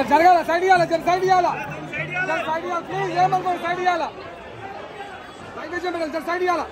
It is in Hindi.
जर जरगाला साइड याला जर साइड याला जर साइड याला प्लीज़ ये मन साइड याला साइड जर साइड याला